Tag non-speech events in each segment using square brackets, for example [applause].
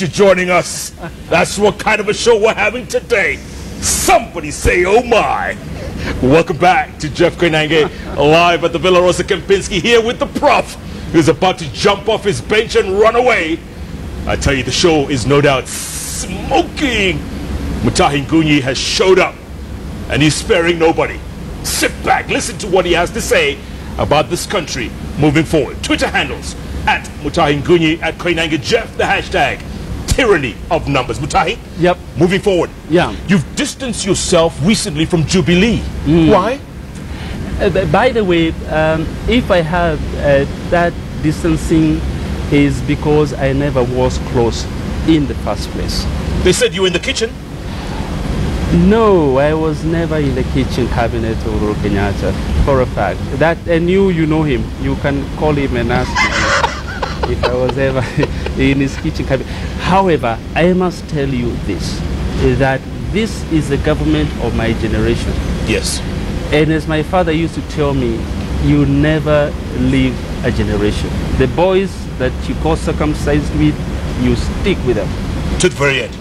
you're joining us. That's what kind of a show we're having today. Somebody say, oh my. Welcome back to Jeff Koinange, live at the Villa Rosa Kempinski here with the prof, who's about to jump off his bench and run away. I tell you, the show is no doubt smoking. Mutahi Ngunyi has showed up, and he's sparing nobody. Sit back, listen to what he has to say about this country moving forward. Twitter handles at Mutahi Ngunyi, at Koinange Jeff, the hashtag tyranny of numbers. Mutahi? Yep. Moving forward. Yeah. You've distanced yourself recently from Jubilee. Why? Uh, by the way, um, if I have uh, that distancing is because I never was close in the first place. They said you were in the kitchen. No, I was never in the kitchen cabinet of Uhuru Kenyatta for a fact. That and you, you know him. You can call him and ask him [laughs] if I was ever [laughs] in his kitchen cabinet. However, I must tell you this: that this is the government of my generation. Yes. And as my father used to tell me, you never leave a generation. The boys that you got circumcised with, you stick with them To the very end.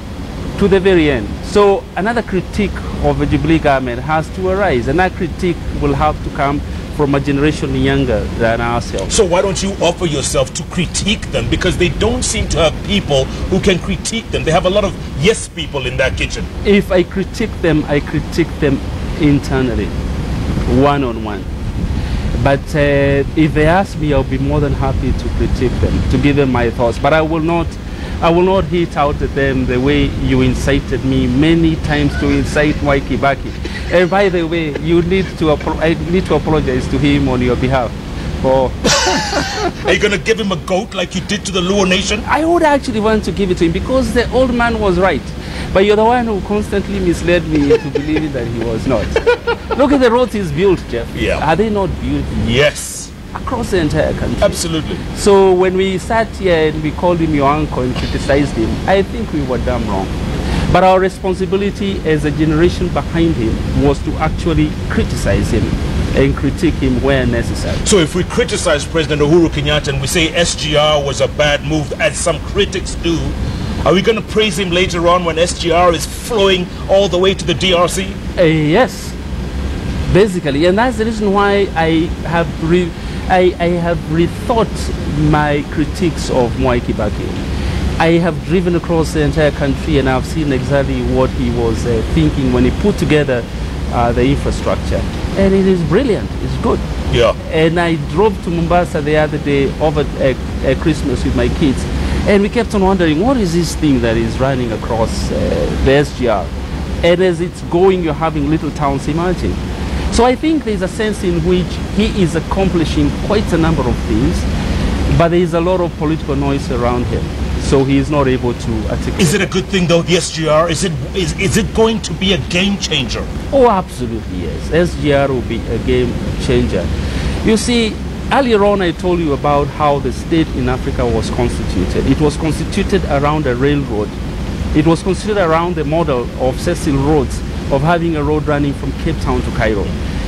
To the very end. So another critique of the Jubilee government has to arise, and that critique will have to come from a generation younger than ourselves. So why don't you offer yourself to critique them? Because they don't seem to have people who can critique them. They have a lot of yes people in that kitchen. If I critique them, I critique them internally, one on one. But uh, if they ask me, I'll be more than happy to critique them, to give them my thoughts. But I will not, I will not hit out at them the way you incited me many times to incite Mwai Kibaki. And by the way, you need to, I need to apologize to him on your behalf. For [laughs] Are you going to give him a goat like you did to the Luo nation? I would actually want to give it to him because the old man was right. But you're the one who constantly misled me into believing that he was not. [laughs] Look at the roads he's built, Jeff. Yeah. Are they not built Yes. Across the entire country? Absolutely. So when we sat here and we called him your uncle and criticized him, I think we were damn wrong. But our responsibility as a generation behind him was to actually criticize him and critique him where necessary. So if we criticize President Uhuru Kenyatta and we say SGR was a bad move, as some critics do, are we going to praise him later on when SGR is flowing all the way to the DRC? Uh, yes, basically, and that's the reason why I have re- I, I have rethought my critiques of Mwai Kibaki. I have driven across the entire country and I've seen exactly what he was uh, thinking when he put together uh, the infrastructure, and it is brilliant. It's good. Yeah. And I drove to Mombasa the other day over uh, Christmas with my kids, and we kept on wondering what is this thing that is running across uh, the SGR. And as it's going, you're having little towns emerging. So I think there's a sense in which he is accomplishing quite a number of things, but there is a lot of political noise around him. So he is not able to articulate. Is it a good thing though, the SGR? Is it is, is it going to be a game changer? Oh, absolutely, yes. SGR will be a game changer. You see, earlier on I told you about how the state in Africa was constituted. It was constituted around a railroad. It was constituted around the model of Cecil Rhodes, of having a road running from Cape Town to Cairo.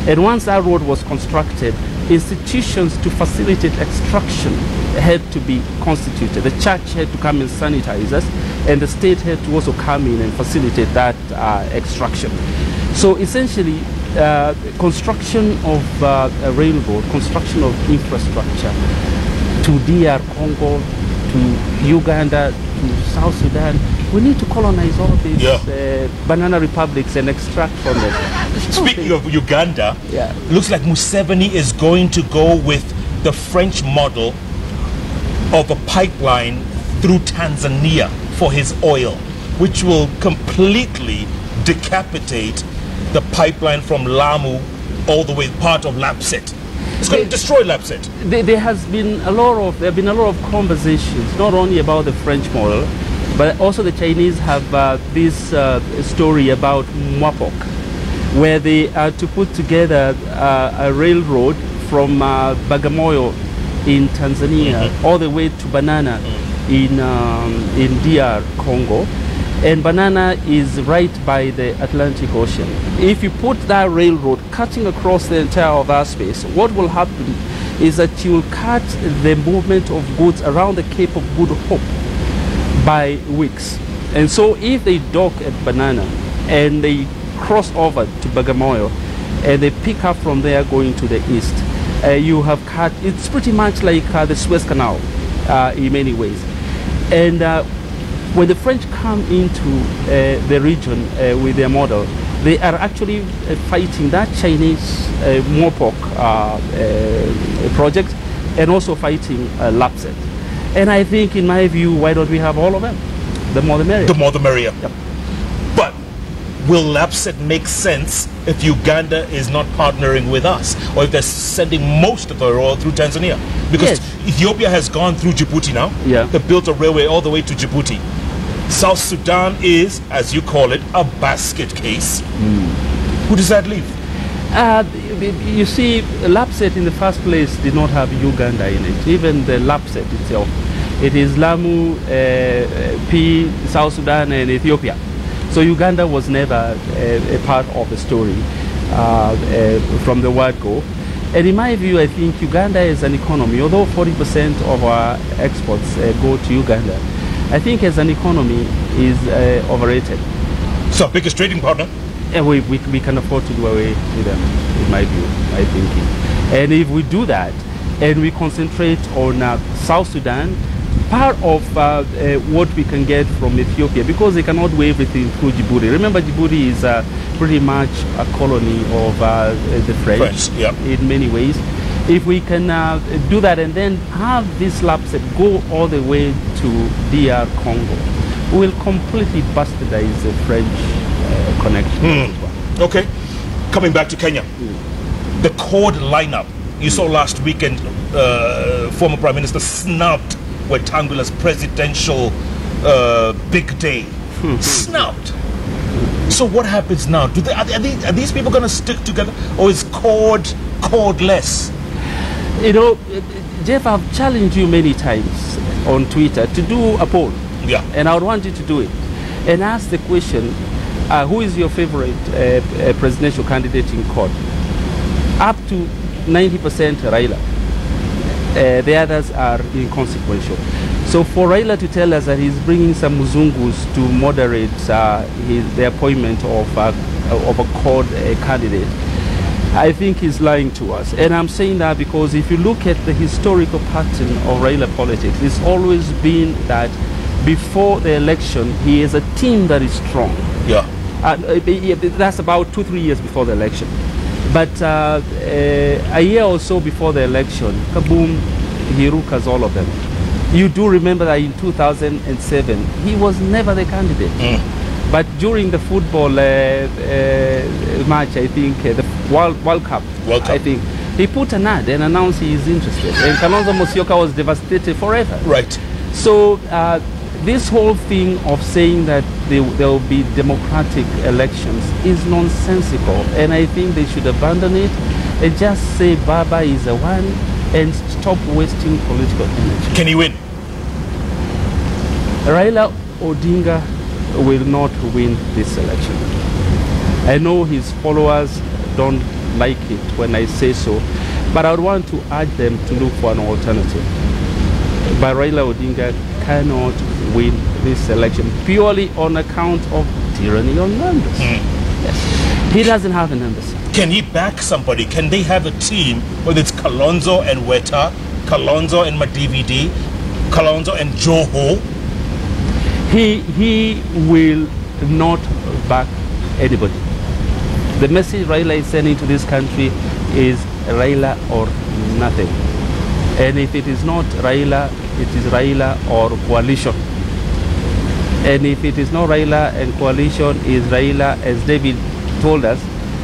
And once that road was constructed, institutions to facilitate extraction had to be constituted. The church had to come and sanitize us, and the state had to also come in and facilitate that uh, extraction. So essentially, uh, construction of uh, a railroad, construction of infrastructure to DR Congo, to Uganda, to South Sudan, we need to colonize all these Yeah. uh, banana republics and extract from them. Speaking of Uganda, Yeah. looks like Museveni is going to go with the French model of a pipeline through Tanzania for his oil, which will completely decapitate the pipeline from Lamu all the way part of Lapset. It's going to destroy Lapset. there, there has been a lot of there have been a lot of conversations not only about the French model, but also the Chinese have uh, this uh, story about Mwapok, where they are to put together uh, a railroad from uh, Bagamoyo in Tanzania all the way to Banana in um, in DR Congo. And Banana is right by the Atlantic Ocean. If you put that railroad cutting across the entire of our space, what will happen is that you will cut the movement of goods around the Cape of Good Hope by weeks. And so if they dock at Banana and they cross over to Bagamoyo and they pick up from there going to the east, uh, you have cut, it's pretty much like uh, the Suez Canal uh, in many ways. And uh, when the French come into uh, the region uh, with their model, they are actually fighting that Chinese uh, project and also fighting uh, LAPSET. And I think, in my view, why don't we have all of them? The more the merrier. The more the merrier. Yep. But will LAPSET make sense if Uganda is not partnering with us or if they're sending most of their oil through Tanzania? Because Yes. Ethiopia has gone through Djibouti now. Yeah. They built a railway all the way to Djibouti. South Sudan is, as you call it, a basket case. Hmm. Who does that leave? Uh, you see, LAPSET in the first place did not have Uganda in it. Even the LAPSET itself. It is Lamu, uh, P, South Sudan, and Ethiopia. So Uganda was never uh, a part of the story uh, uh, from the word go. And in my view, I think Uganda as an economy, although 40% of our exports uh, go to Uganda, I think as an economy is uh, overrated. So, biggest trading partner. And we, we, we can afford to do away with them, in my view, my thinking. And if we do that, and we concentrate on uh, South Sudan, part of uh, uh, what we can get from Ethiopia, because they cannot do everything through Djibouti. Remember, Djibouti is uh, pretty much a colony of uh, the French, French, yeah. in many ways. If we can uh, do that and then have this lapse go all the way to DR Congo, we will completely bastardize the French connection. as well. Okay. Coming back to Kenya. The CORD lineup. You saw last weekend, uh, former Prime Minister snubbed Wetangula's presidential uh, big day. Snubbed. So what happens now? Do they, are, they, are, they, are these people going to stick together, or is CORD cordless? You know, Jeff, I've challenged you many times on Twitter to do a poll, Yeah. and I would want you to do it and ask the question: uh, Who is your favorite uh, uh, presidential candidate in CORD? Up to 90% Raila. Uh, the others are inconsequential. So for Raila to tell us that he's bringing some Muzungus to moderate uh, his, the appointment of, uh, of a CORD candidate, I think he's lying to us. And I'm saying that because if you look at the historical pattern of Raila politics, it's always been that before the election, he is a team that is strong. Yeah. Uh, that's about two, three years before the election. But uh, uh, a year or so before the election, kaboom, he rukas all of them. You do remember that in 2007, he was never the candidate. But during the football uh, uh, match, I think, uh, the World, World Cup, World Cup. I think, he put an ad and announced he is interested. And Kalonzo Musyoka was devastated forever. Right. So uh, this whole thing of saying that there, will be democratic elections is nonsensical, and I think they should abandon it and just say Baba is the one and stop wasting political energy. Can he win? Raila Odinga will not win this election. I know his followers don't like it when I say so, but I would want to urge them to look for an alternative. But Raila Odinga cannot win this election purely on account of tyranny on numbers. Hmm. Yes. He doesn't have the numbers. Can he back somebody? Can they have a team, whether it's Kalonzo and Weta, Kalonzo and Mudavadi, Kalonzo and Joho? He, he will not back anybody. The message Raila is sending to this country is Raila or nothing. And if it is not Raila, it is Raila or coalition. And if it is not Raila and coalition, is Raila, as David told us,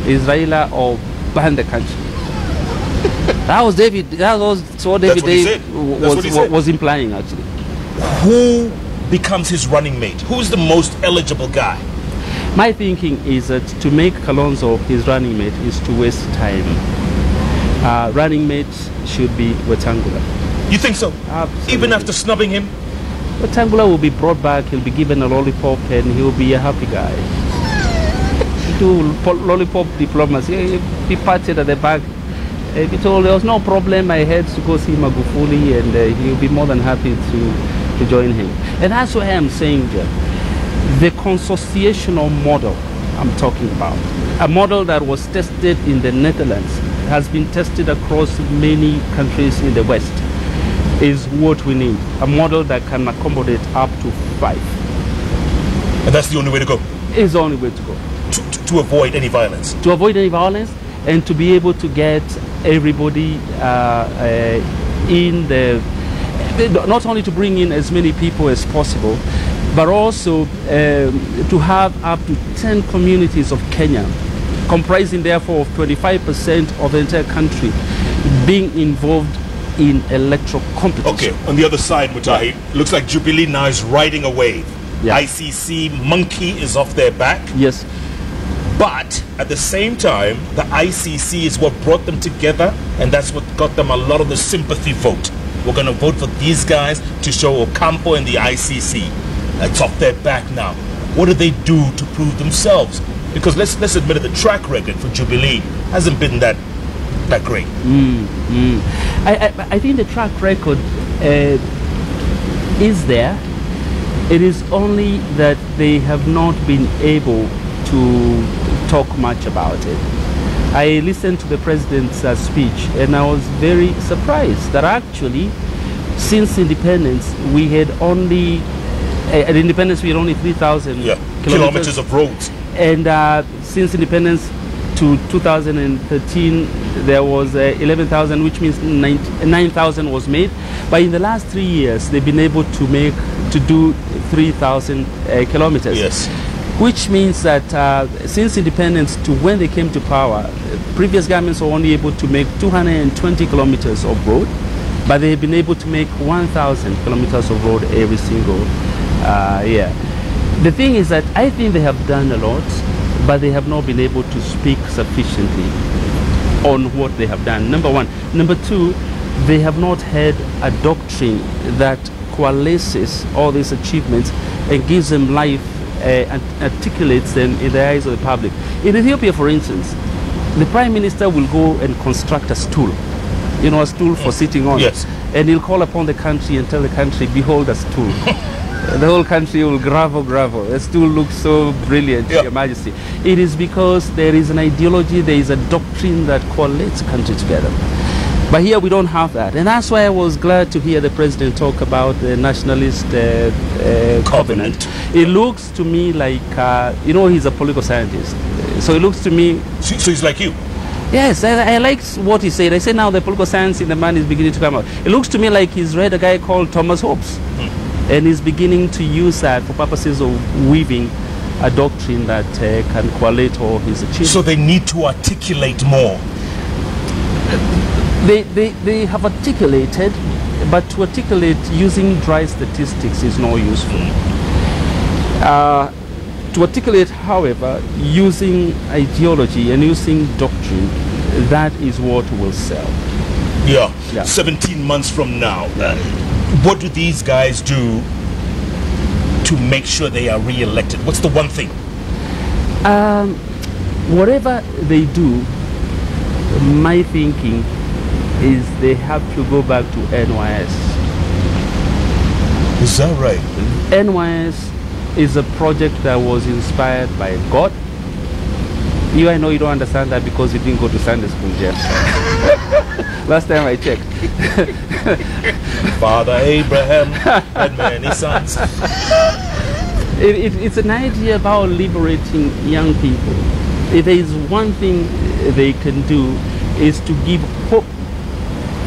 is Raila or ban the country. [laughs] that was David. That was what David what said. What was, said. was implying actually. Who becomes his running mate? Who's the most eligible guy? My thinking is that to make Kalonzo his running mate is to waste time. Uh, running mates should be Wetangula. You think so? Absolutely. Even after snubbing him? Wetangula will be brought back, he'll be given a lollipop, and he'll be a happy guy. Do lollipop diplomacy. He'll be patted at the back. If he told there was no problem, I had to go see Magufuli, and uh, he'll be more than happy to to join him. And that's why I'm saying, Jeff, the consociational model I'm talking about, a model that was tested in the Netherlands, has been tested across many countries in the West, is what we need. A model that can accommodate up to five. And that's the only way to go Is the only way to go. to, to, to avoid any violence. to avoid any violence and to be able to get everybody uh, uh, in the not only to bring in as many people as possible but also um, to have up to 10 communities of Kenya comprising therefore of 25% of the entire country being involved in electoral competition Okay, on the other side, Mutahi, looks like Jubilee now is riding a wave. Yeah. ICC monkey is off their back, yes but at the same time, the ICC is what brought them together, and that's what got them a lot of the sympathy vote. We're going to vote for these guys to show Ocampo and the ICC. It's off their back now. What do they do to prove themselves? Because let's let's admit it, the track record for Jubilee hasn't been that that great. I, I, I think the track record uh, is there. It is only that they have not been able to talk much about it. I listened to the president's uh, speech and I was very surprised that actually, since independence, we had only uh, at independence we had only 3,000 Yeah, kilometers of roads. and uh, since independence to 2013 there was uh, 11,000 which means 9,000 was made but in the last three years they've been able to make to do 3,000 uh, kilometers Yes. which means that uh, since independence to when they came to power previous governments were only able to make 220 kilometers of road but they have been able to make 1,000 kilometers of road every single uh, year. The thing is that I think they have done a lot, but they have not been able to speak sufficiently on what they have done. Number one. Number two, they have not had a doctrine that coalesces all these achievements and gives them life uh, and articulates them in the eyes of the public. In Ethiopia, for instance, the prime minister will go and construct a stool, you know, a stool for sitting on. Yes. And he'll call upon the country and tell the country, behold a stool. [laughs] the whole country will gravel, gravel. It still looks so brilliant, Yeah. Your Majesty. It is because there is an ideology, there is a doctrine that collates country together. But here we don't have that. And that's why I was glad to hear the president talk about the nationalist uh, uh, covenant. It looks to me like, uh, you know, he's a political scientist. So it looks to me So, he's like you. Yes, I, I like what he said. I say now the political science in the man is beginning to come out. It looks to me like he's read a guy called Thomas Hobbes, and he's beginning to use that for purposes of weaving a doctrine that uh, can correlate all his achievements. So they need to articulate more. they, they, they have articulated, but to articulate using dry statistics is not useful. Uh, to articulate, however, using ideology and using doctrine, that is what will sell. Yeah. Yeah. 17 months from now, uh, what do these guys do to make sure they are re-elected? What's the one thing? Um, whatever they do, my thinking is they have to go back to NYS. Is that right? NYS is a project that was inspired by God. You, I know you don't understand that because you didn't go to Sunday school, Jeff. [laughs] [laughs] Last time I checked. Father Abraham had many sons. It, it, it's an idea about liberating young people. If there is one thing they can do is to give hope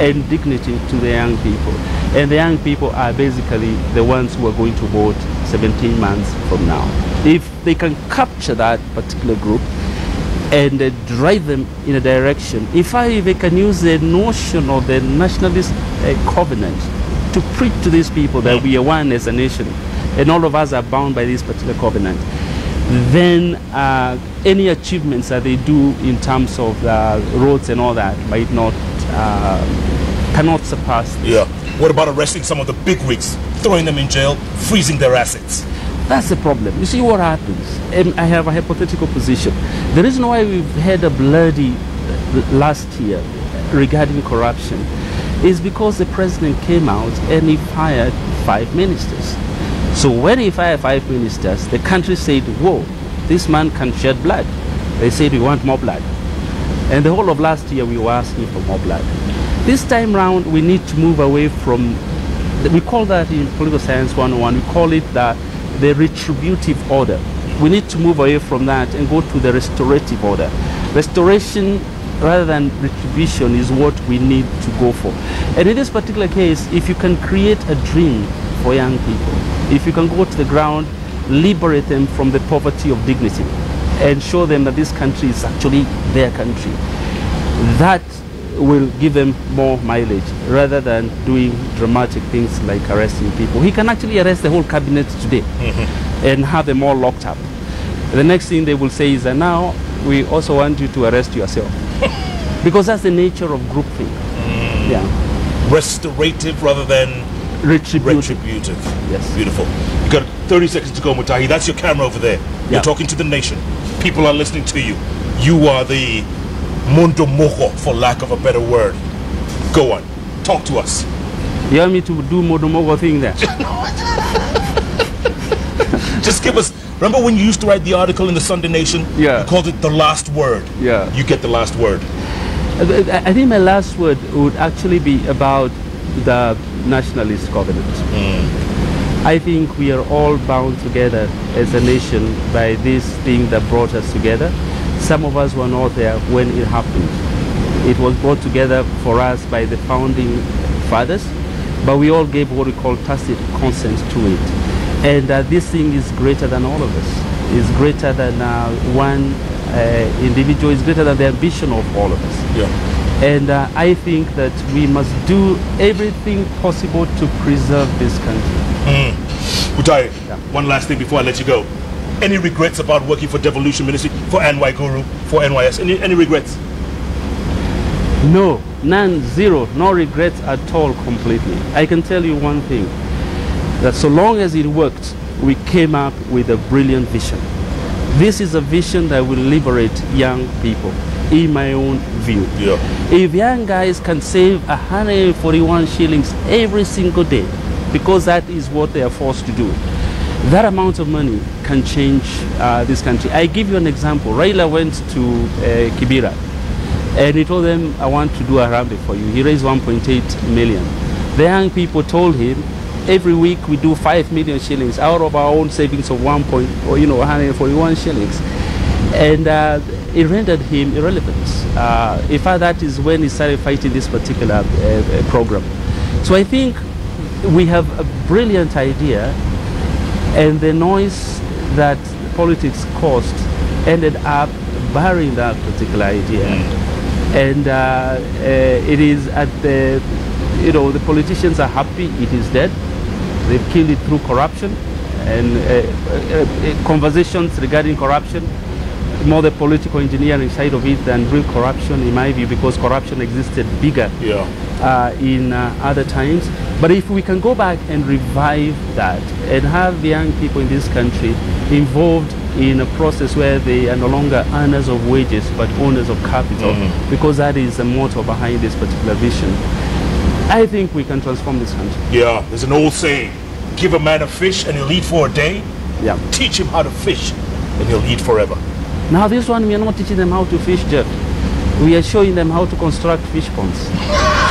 and dignity to the young people. And the young people are basically the ones who are going to vote 17 months from now. If they can capture that particular group and uh, drive them in a direction, if I they can use the notion of the nationalist uh, covenant to preach to these people that we are one as a nation and all of us are bound by this particular covenant, then uh, any achievements that they do in terms of uh, roads and all that might not, uh, cannot surpass this. Yeah. What about arresting some of the big wigs, throwing them in jail, freezing their assets? That's the problem. You see what happens. Um, I have a hypothetical position. The reason why we've had a bloody uh, last year regarding corruption is because the president came out and he fired five ministers. So when he fired five ministers, the country said, whoa, this man can shed blood. They said, we want more blood. And the whole of last year, we were asking for more blood. This time round, we need to move away from, we call that in political science 101, we call it the, the retributive order. We need to move away from that and go to the restorative order. Restoration rather than retribution is what we need to go for. And in this particular case, if you can create a dream for young people, if you can go to the ground, liberate them from the poverty of dignity, and show them that this country is actually their country, that will give them more mileage rather than doing dramatic things like arresting people. He can actually arrest the whole cabinet today mm-hmm. and have them all locked up. The next thing they will say is that now we also want you to arrest yourself. [laughs] because that's the nature of groupthink. Mm. Yeah. Restorative rather than Retributive. retributive. Yes. Beautiful. You've got 30 seconds to go, Mutahi. That's your camera over there. You're talking to the nation. People are listening to you. You are the mundu mugo, for lack of a better word. Go on. Talk to us. You want me to do mundu mugo thing there? [laughs] Just give us. Remember when you used to write the article in the Sunday Nation? Yeah. You called it the last word. Yeah. You get the last word. I I think my last word would actually be about the nationalist covenant. Hmm. I think we are all bound together as a nation by this thing that brought us together. Some of us were not there when it happened. It was brought together for us by the founding fathers, but we all gave what we call tacit consent to it. And uh, this thing is greater than all of us. It's greater than uh, one uh, individual. It's greater than the ambition of all of us. Yeah. And uh, I think that we must do everything possible to preserve this country. Mutahi, one last thing before I let you go. Any regrets about working for Devolution Ministry, for Waiguru, for NYS? Any, any regrets? No, none, zero, no regrets at all completely. I can tell you one thing, that so long as it worked, we came up with a brilliant vision. This is a vision that will liberate young people, in my own view. Yeah. If young guys can save 141 shillings every single day, because that is what they are forced to do, that amount of money can change uh, this country. I give you an example. Raila went to uh, Kibera and he told them, I want to do a rambi for you. He raised 1.8 million. The young people told him, every week we do 5 million shillings out of our own savings of 1. Point, or, you know, 141 shillings. And uh, it rendered him irrelevant. Uh, in fact, that is when he started fighting this particular uh, uh, program. So I think we have a brilliant idea and the noise that politics caused ended up burying that particular idea. And uh, uh, it is at the, you know, the politicians are happy it is dead. They've killed it through corruption and uh, uh, uh, conversations regarding corruption, more the political engineering side of it than real corruption, in my view, because corruption existed bigger Yeah. uh, in uh, other times. But if we can go back and revive that and have the young people in this country involved in a process where they are no longer earners of wages but owners of capital, mm. because that is the motto behind this particular vision, I think we can transform this country. Yeah. There's an old saying give a man a fish and he'll eat for a day. Yeah. Teach him how to fish and he'll eat forever. Now this one, we are not teaching them how to fish, Jeff. We are showing them how to construct fish ponds.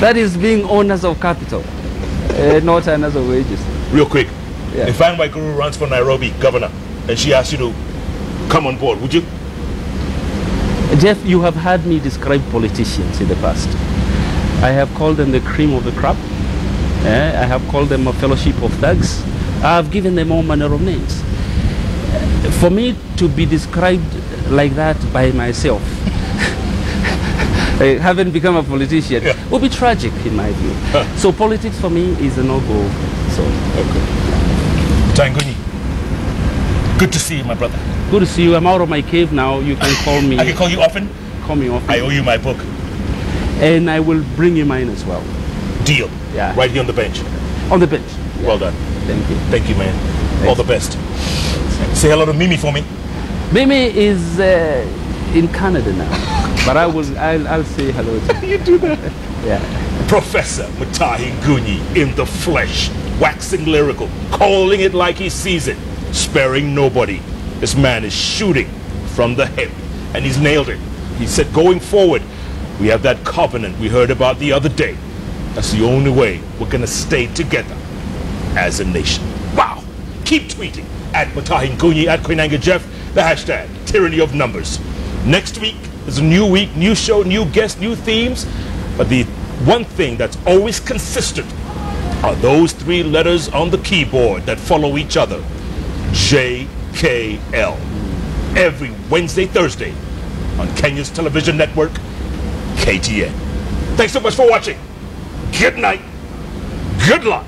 That is being owners of capital, uh, not owners of wages. Real quick. Yeah. If Van Guru runs for Nairobi governor and she asks you to come on board, would you? Jeff, you have heard me describe politicians in the past. I have called them the cream of the crop. Eh, I have called them a fellowship of thugs. I have given them all manner of names. For me to be described like that by myself, [laughs] eh, having become a politician, Yeah. would be tragic in my view. so politics for me is a no-go. So Tanguni. Good to see you, my brother. good to see you. I'm out of my cave now. You can [laughs] call me. I can call you often. call me off, I owe you my book. and I will bring you mine as well Deal. Yeah. Right here on the bench. on the bench. Well done. Thank you. Thank you, man. All the best. Say hello to Mimi for me. Mimi is uh, in Canada now. [laughs] But I will, I'll, I'll say hello to [laughs] You do that. Yeah. Professor Mutahi Ngunyi in the flesh, waxing lyrical, calling it like he sees it, sparing nobody. This man is shooting from the hip, and he's nailed it. He said, going forward, we have that covenant we heard about the other day. That's the only way we're gonna stay together as a nation. Wow. Keep tweeting at Mutahi Ngunyi, at Koinange Jeff, the hashtag tyranny of numbers. Next week is a new week, new show, new guests, new themes. But the one thing that's always consistent are those three letters on the keyboard that follow each other. JKL. Every Wednesday, Thursday on Kenya's television network, KTN. Thanks so much for watching. Good night. Good luck.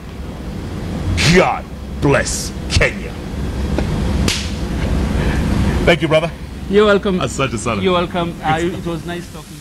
God bless Kenya. Thank you, brother. You're welcome. Asante sana. You're welcome. Uh, it was nice talking